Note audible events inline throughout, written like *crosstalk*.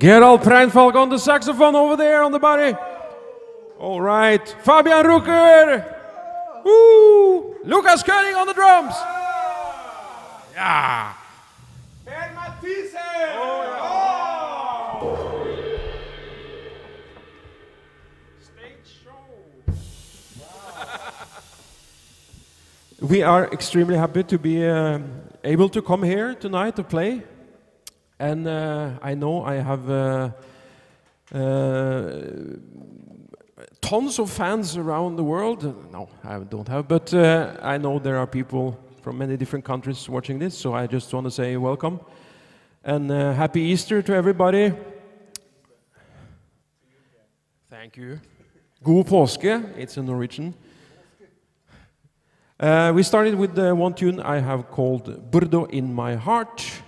Gerald Preinfalk on the saxophone over there on the body. All right. Fabian Rucker. Woo. Lukas König on the drums. Yeah. Per Mathisen! We are extremely happy to be uh, able to come here tonight to play. And uh, I know I have uh, uh, tons of fans around the world. No, I don't have, but uh, I know there are people from many different countries watching this, so I just want to say welcome and uh, happy Easter to everybody. Thank you. God påske, it's in Norwegian. Uh, we started with one tune I have called Burdo in My Heart.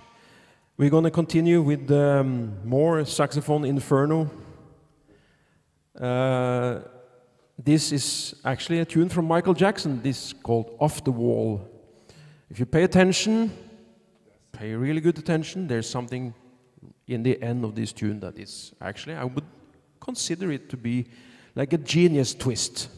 We're going to continue with um, more saxophone inferno. Uh, this is actually a tune from Michael Jackson. This is called Off the Wall. If you pay attention, pay really good attention, there's something in the end of this tune that is actually, I would consider it to be like a genius twist.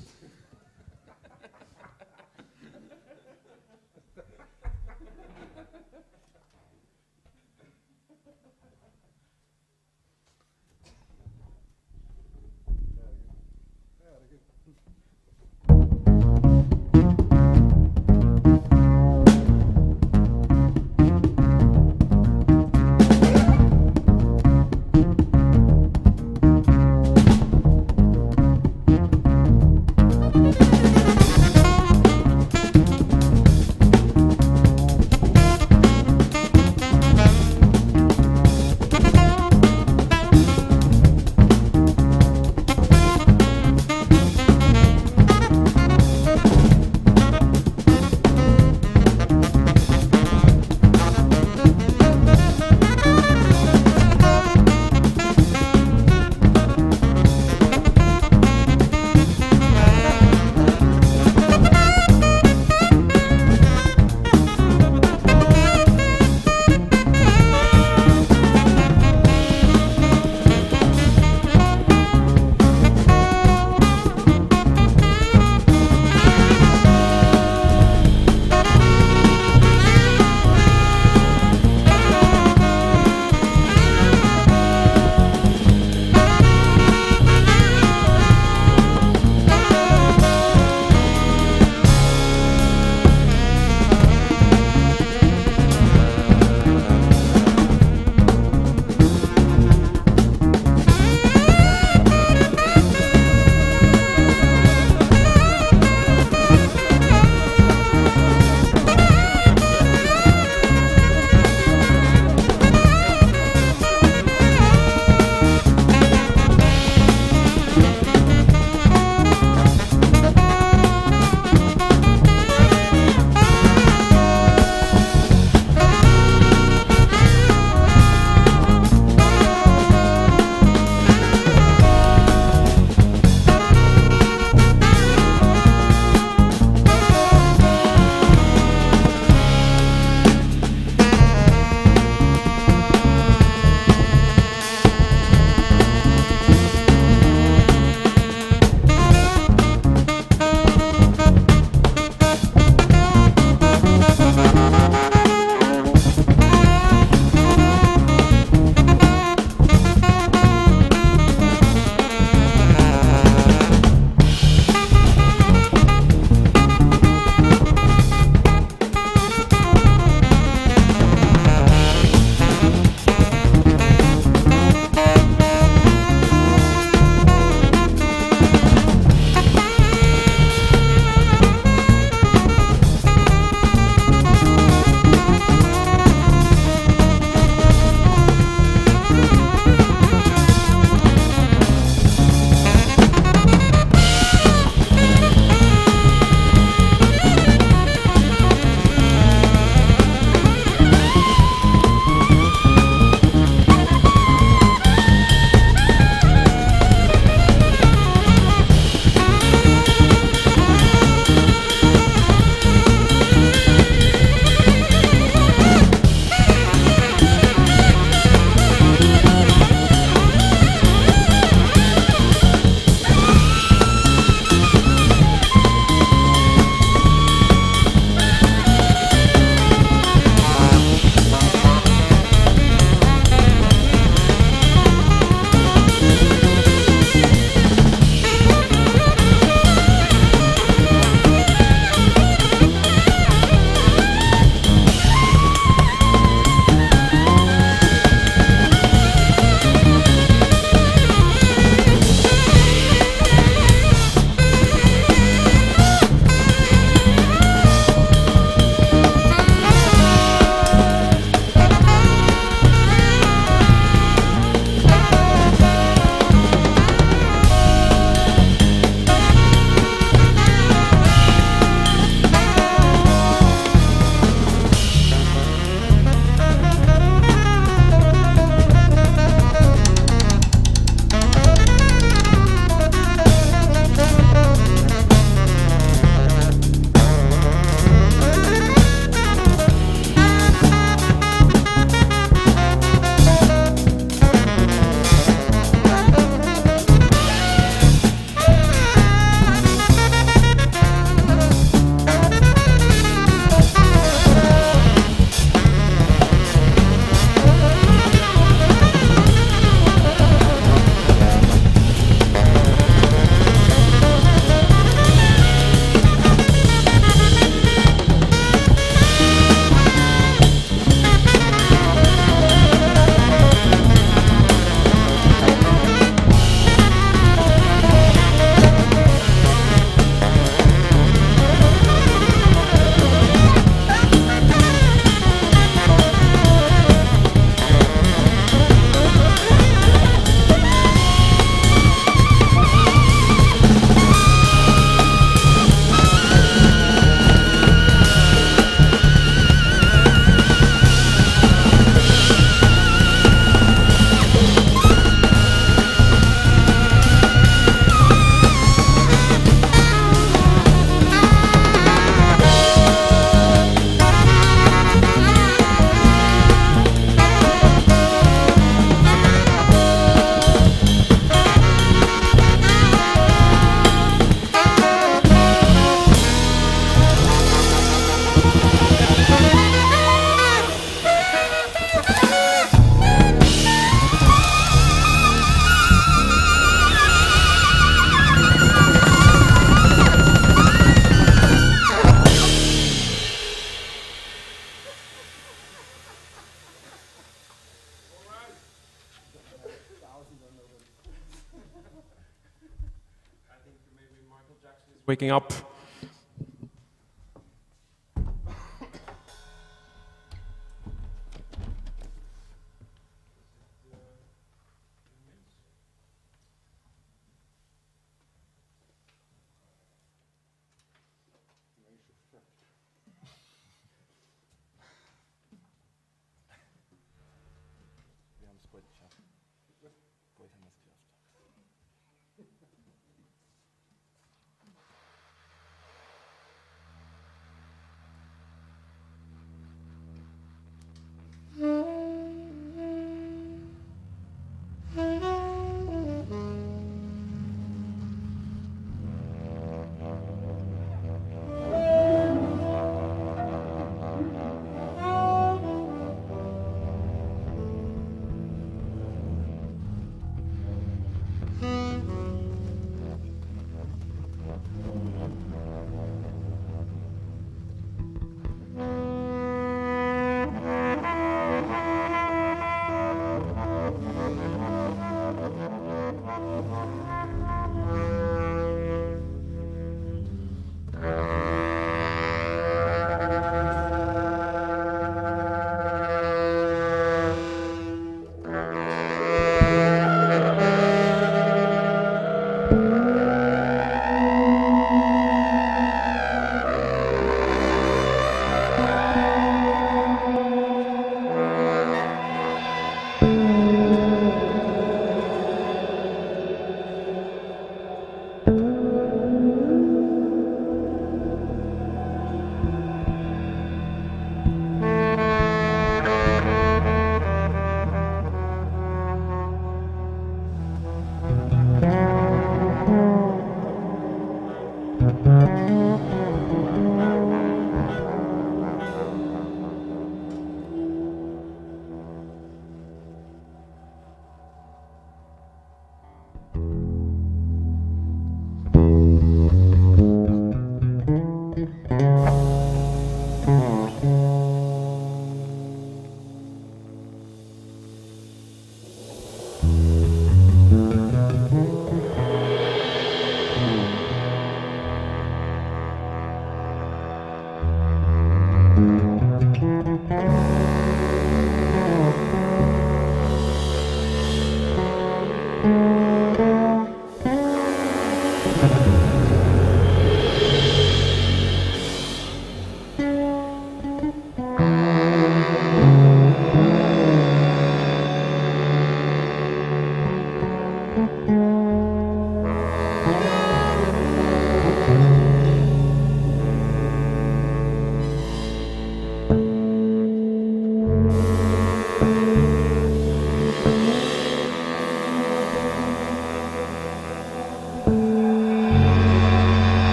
Waking up.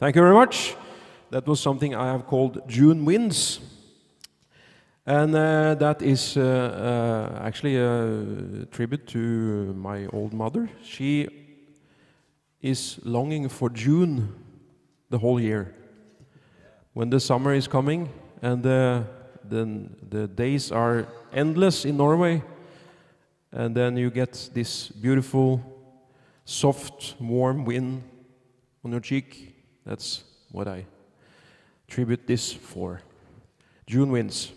very much. That was something I have called June Winds. And uh, that is uh, uh, actually a tribute to my old mother. She is longing for June the whole year. When the summer is coming and the, the, the days are endless in Norway, and then you get this beautiful, soft, warm wind on your cheek. That's what I tribute this for. June winds.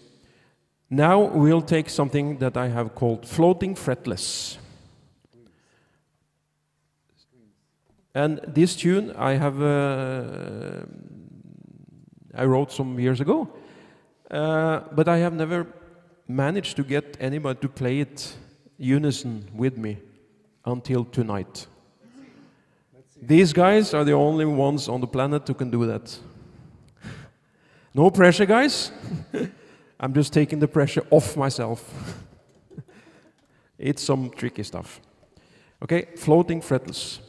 Now we'll take something that I have called floating fretless. And this tune I have uh, I wrote some years ago, uh, but I have never managed to get anybody to play it unison with me until tonight. These guys are the only ones on the planet who can do that. No pressure, guys. I'm just taking the pressure off myself. it's some tricky stuff. Okay, floating fretless.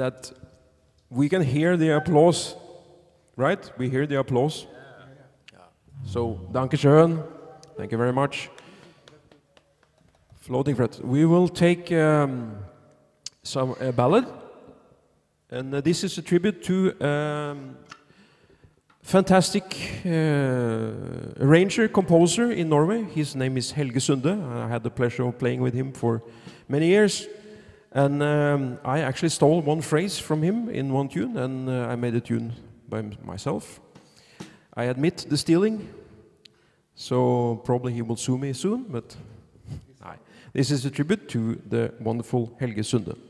That we can hear the applause, right? We hear the applause. So, danke schön. Thank you very much. Floating fret. We will take um, some a ballad, and uh, this is a tribute to um, fantastic uh, arranger composer in Norway. His name is Helge Sunde. I had the pleasure of playing with him for many years, and um, I actually stole one phrase from him in one tune, and uh, I made a tune by myself. I admit the stealing, so probably he will sue me soon, but *laughs* this is a tribute to the wonderful Helge Sunde.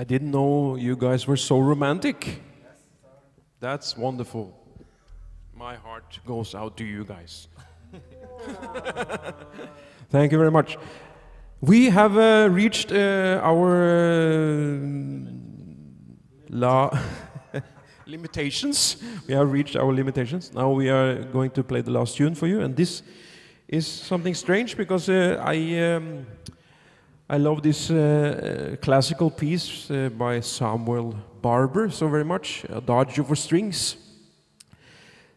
I didn't know you guys were so romantic. That's wonderful. My heart goes out to you guys. *laughs* Thank you very much. We have uh, reached uh, our uh, la *laughs* limitations. We have reached our limitations. Now we are going to play the last tune for you, and this is something strange because uh, I um, I love this uh, uh, classical piece uh, by Samuel Barber so very much, Adagio for strings.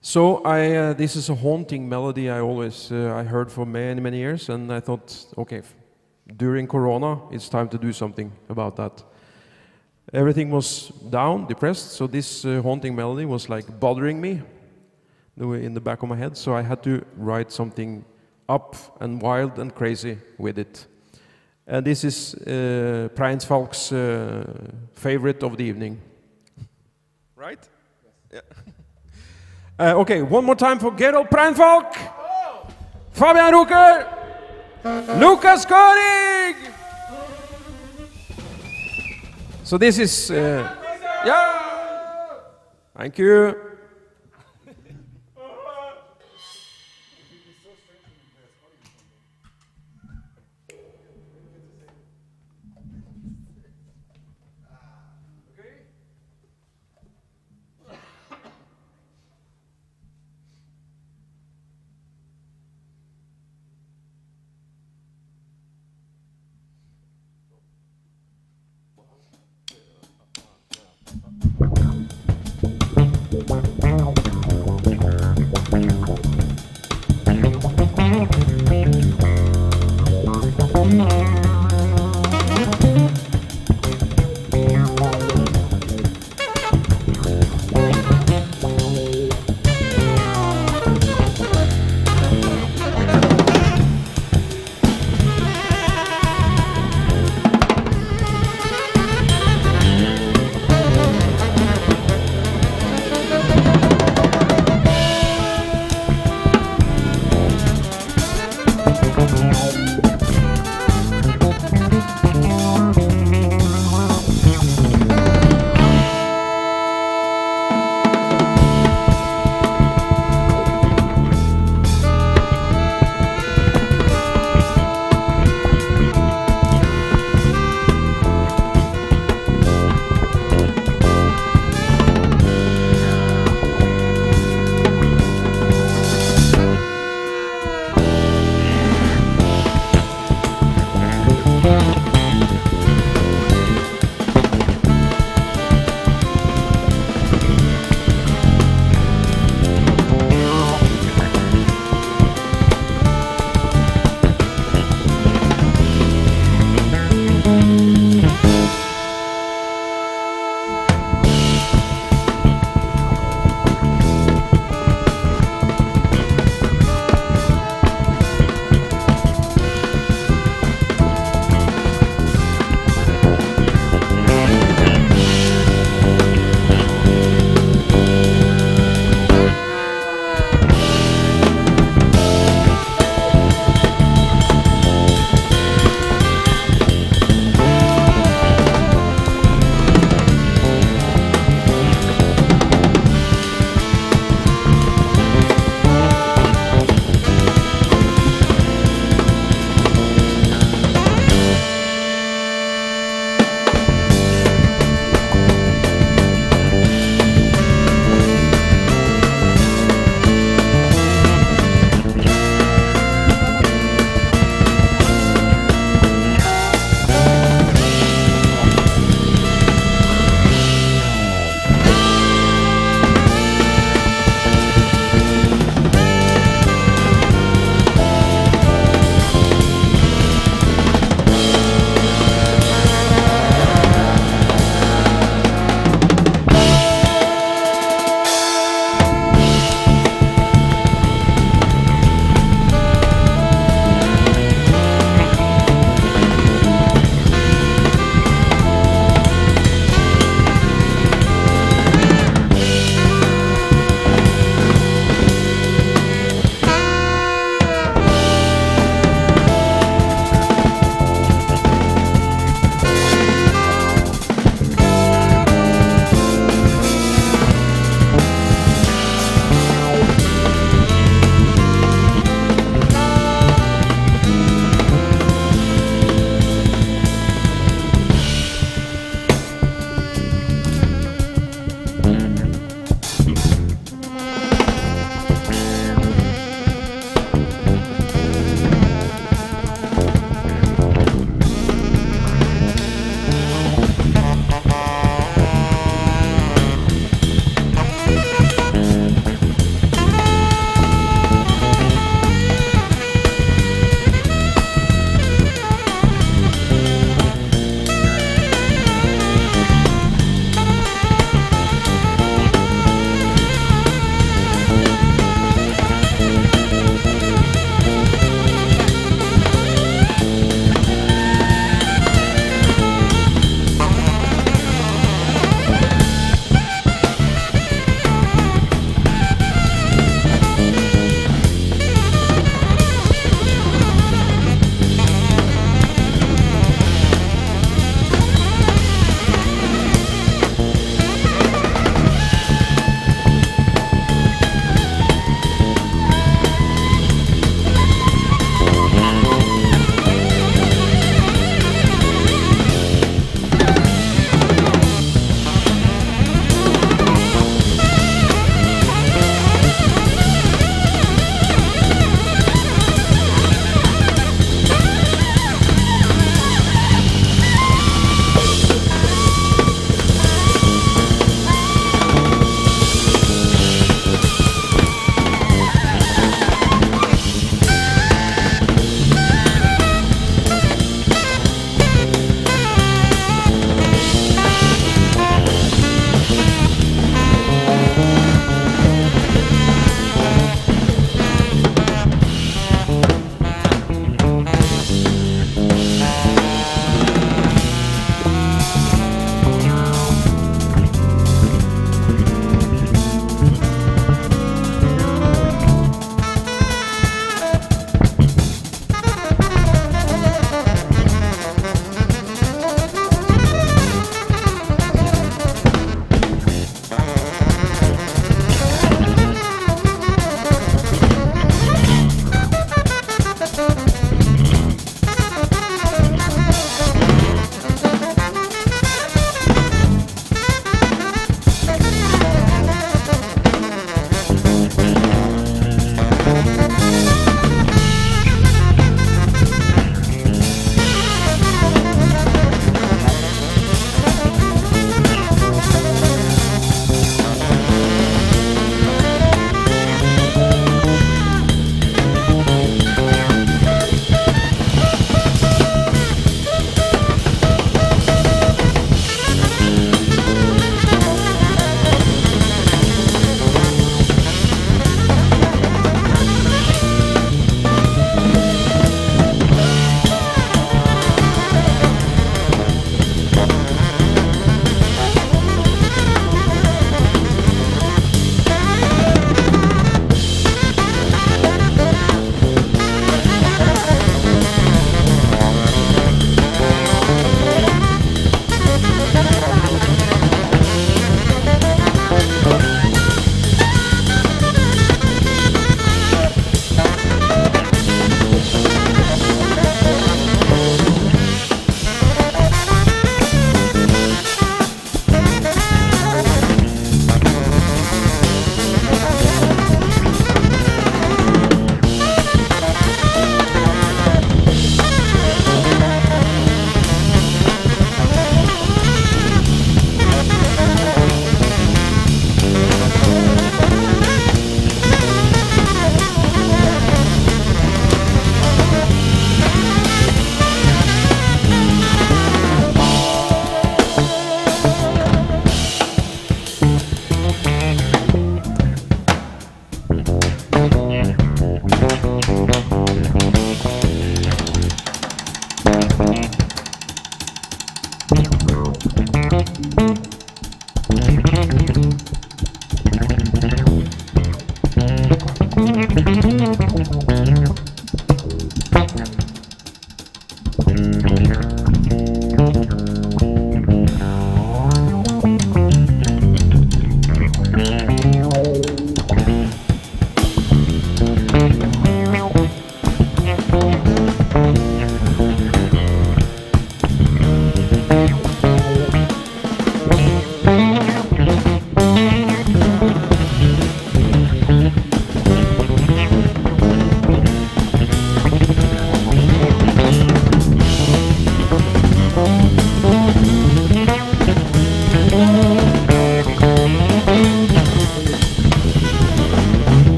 So I, uh, this is a haunting melody I always uh, I heard for many many years, and I thought, okay, during Corona, it's time to do something about that. Everything was down, depressed, so this uh, haunting melody was like bothering me in the back of my head. So I had to write something up and wild and crazy with it. And this is uh, Preinfalk's uh, favorite of the evening. Right? Yeah. Uh, okay, one more time for Gerald Preinfalk, Fabian Rucker, Lukas König. So this is, uh, yeah. Thank you.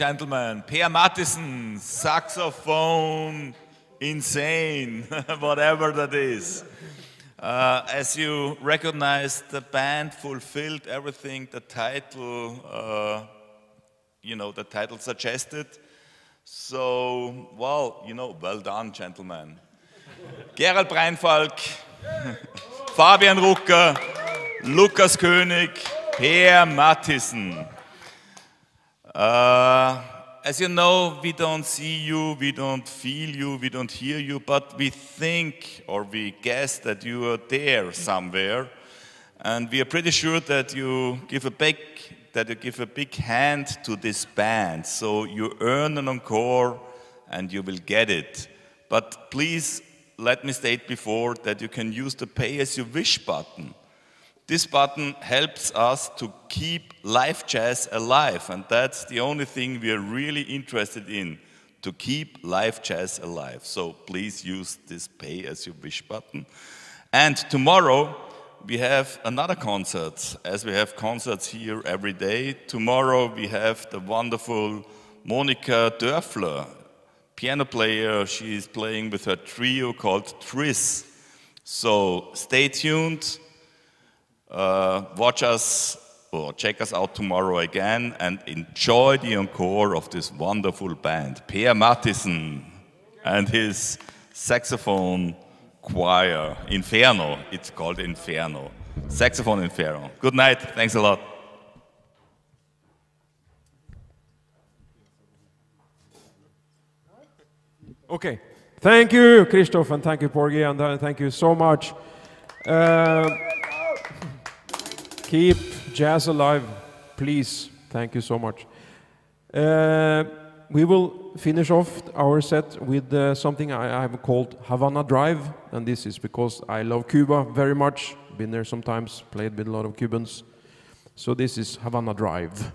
Gentlemen, Per Mathisen, saxophone, insane, *laughs* whatever that is. Uh, as you recognize, the band fulfilled everything the title, uh, you know, the title suggested. So, well, you know, well done, gentlemen. Gerald Preinfalk, *laughs* Fabian Rucker, Lukas König, Per Mathisen. Uh, as you know, we don't see you, we don't feel you, we don't hear you, but we think or we guess that you are there somewhere. And we are pretty sure that you give a big, that you give a big hand to this band. So you earn an encore and you will get it. But please let me state before that you can use the pay as you wish button. This button helps us to keep live jazz alive, and that's the only thing we are really interested in to keep live jazz alive. So please use this pay as you wish button. And tomorrow we have another concert, as we have concerts here every day. Tomorrow we have the wonderful Monika Dörfler, piano player. She is playing with her trio called Tris. So stay tuned. Uh, watch us or check us out tomorrow again and enjoy the encore of this wonderful band. Per Mathisen and his saxophone choir, Inferno, it's called Inferno. saxophone Inferno. Good night. Thanks a lot. Okay. Thank you, Christoph, and thank you, Porgy, and uh, thank you so much. Uh, keep jazz alive, please. Thank you so much. Uh, we will finish off our set with uh, something I, I have called Havana Drive, and this is because I love Cuba very much. Been there sometimes, played with a lot of Cubans. So this is Havana Drive.